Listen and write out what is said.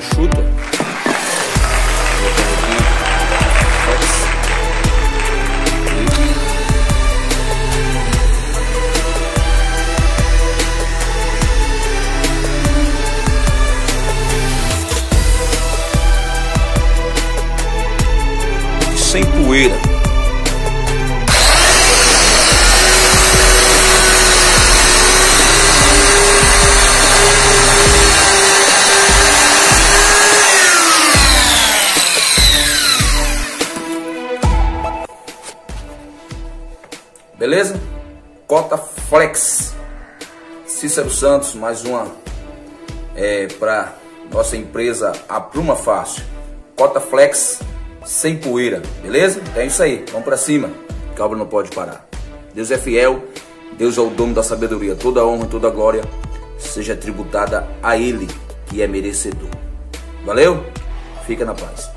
Chuta. Sem poeira. Beleza? Cota Flex. Cícero Santos, mais uma é, para nossa empresa A Pluma Fácil. Cota Flex sem poeira, beleza? É isso aí, vamos para cima. Calma não pode parar. Deus é fiel, Deus é o dono da sabedoria. Toda honra, toda glória seja tributada a Ele, que é merecedor. Valeu? Fica na paz.